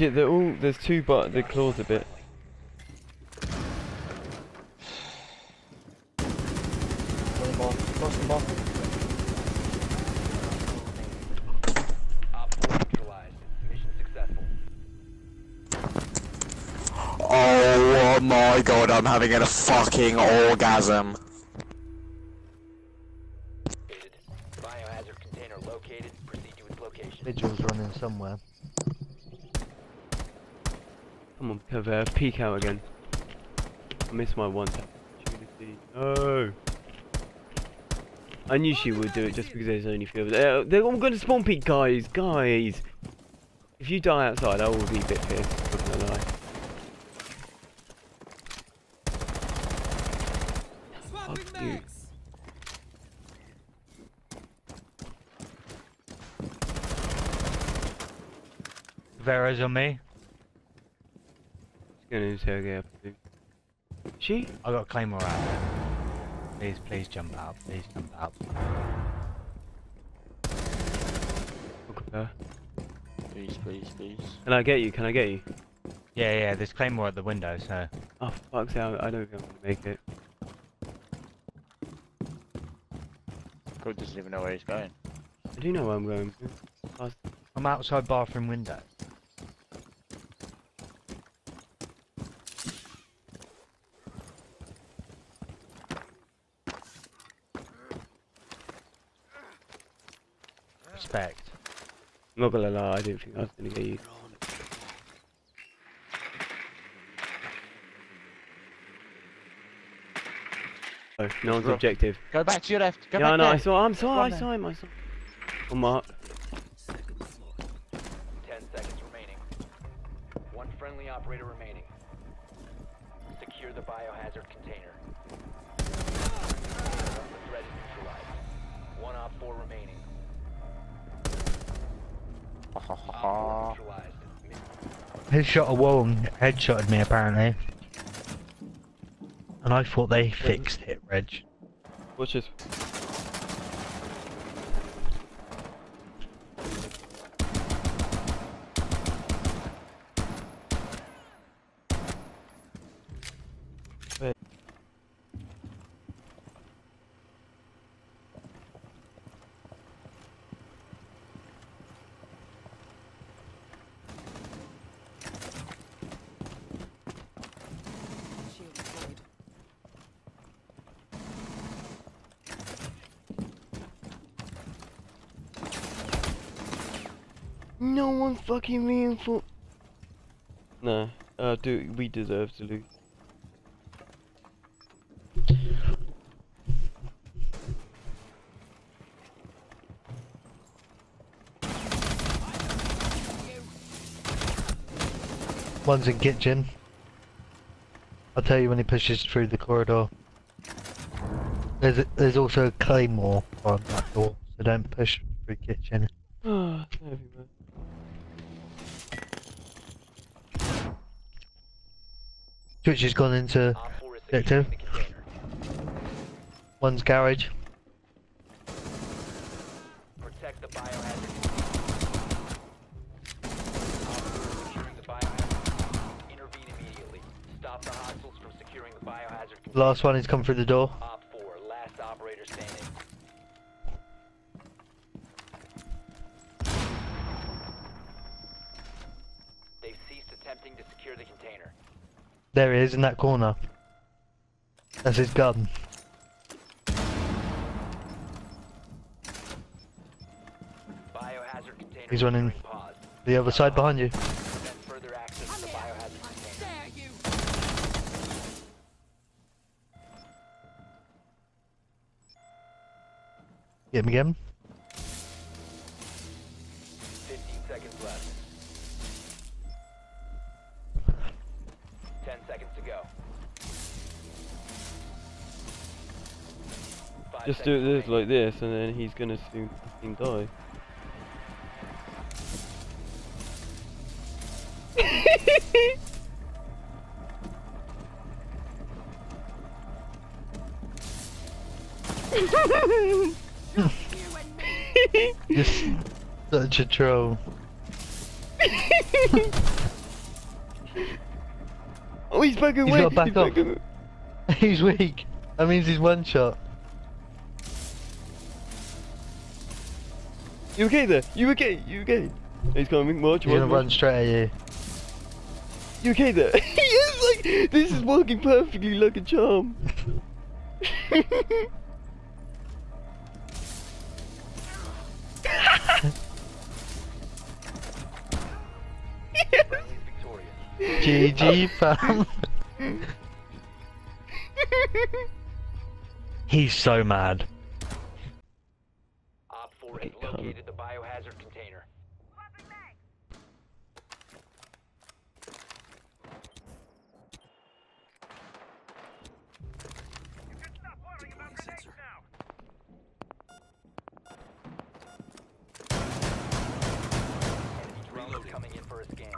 Shit, they're all there's two but the claws a bit. One ball. Cross the ball. Op 4 neutralized. Mission successful. Oh my god, I'm having a fucking orgasm. Biohazard container located. Proceed to its location. Vigil's running somewhere. Come on, have uh, peek out again. I missed my one tap opportunity. No. I knew she would do it just because there's only few of them. Uh, they're all going to spawn peek, guys, guys. If you die outside, I will be a bit pissed. Not gonna lie. Fuck you. Vera's on me. She's gonna interrogate up. She? I got Claymore out there. Please, please jump out. Please jump out. Look at her. Please, please, please. Can I get you? Can I get you? Yeah, yeah, there's Claymore at the window, so. Oh, fuck's sake, I don't think I'm gonna make it. God doesn't even know where he's going. I do know where I'm going. I'm outside bathroom window. Respect. I'm not gonna lie, I didn't think I was gonna get you. Oh, no one's objective. Go back to your left. Go yeah, I back know, there. I saw, I'm sorry, I Run saw him, I saw On mark. He shot a wall and headshotted me apparently. And I thought they fixed it, Reg. Watch this. No one fucking reinforced. No, uh, do we deserve to lose? One's in kitchen. I'll tell you when he pushes through the corridor. There's a, there's also a claymore on that door, so don't push through kitchen. Ah, Twitch has gone into Op 4 is Victor? securing the container. one's garage. Protect the biohazard container. Op 4 securing the biohazard. Intervene immediately. Stop the hostiles from securing the biohazard. Last one has come through the door. Op There he is in that corner. That's his gun. He's running. The other side behind you. Prevent further access to the biohazard container. Dare you! Get him again. Just do this like this, and then he's gonna soon fucking die. You and me! Just such a troll. Oh, he's backing He's away. gotta back he's backing away. He's weak. That means he's one shot. You okay there? You okay? You okay? He's coming. Watch, He's gonna run straight at you. You okay there? yes, like this is working perfectly like a charm. GG, fam. He's so mad. Um, located the biohazard container. Enemy drone is coming in for a scan.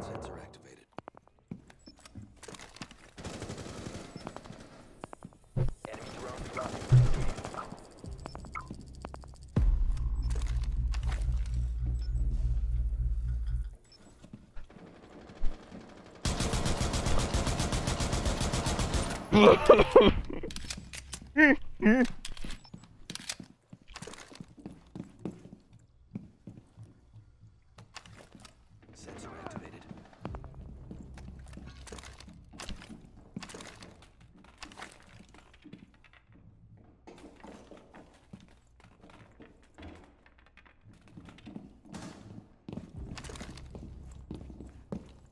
Sensor activated. Enemy drone dropping. Sensor activated.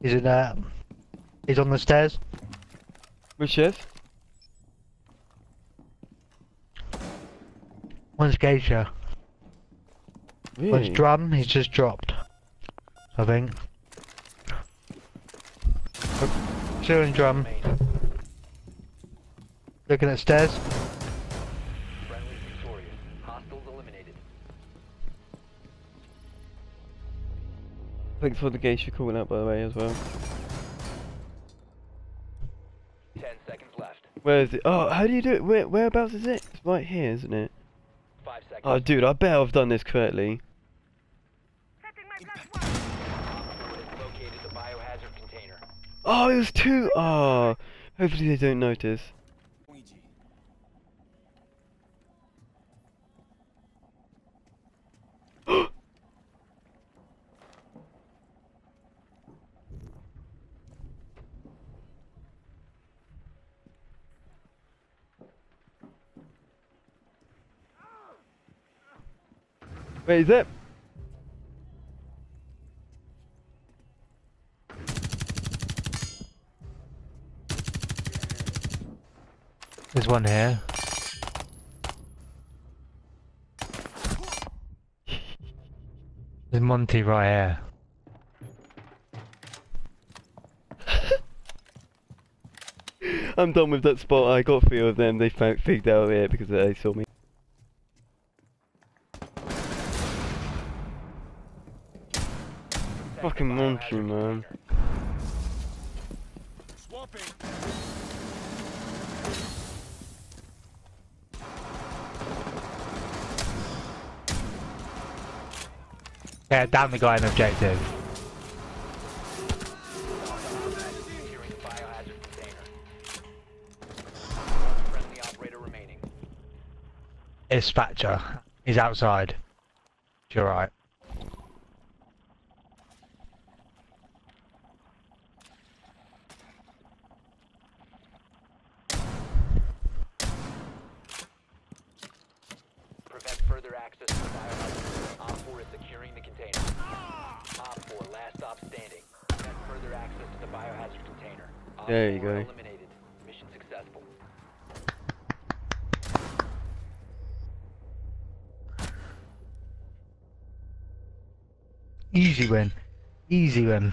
He's there. Uh, he's on the stairs. Which chef? One's geisha. One's drum. He's just dropped. I think. Oh, Two in drum. Looking at stairs. Friendly's victorious. Hostiles eliminated. Thanks for the geisha calling out by the way as well. 10 seconds left. Where is it? Oh, how do you do it? Where whereabouts is it? It's right here, isn't it? 5 seconds. Oh, dude, I bet I've done this correctly. Op 4 has located the biohazard container. Oh, it was two. Oh, hopefully they don't notice. Is it? There's one here. There's Monty right here. I'm done with that spot. I got three of them. They figured out here because they saw me. Fucking monkey, man. Yeah, damn the guy in objective. Securing the biohazard container. One friendly operator remaining. It's Spatcher. He's outside. You're right. Prevent further access to the biohazard. Op 4 is securing the container. Op 4, last stop standing. Prevent further access to the biohazard container. Op There you go. Mission successful. Easy win. Easy win.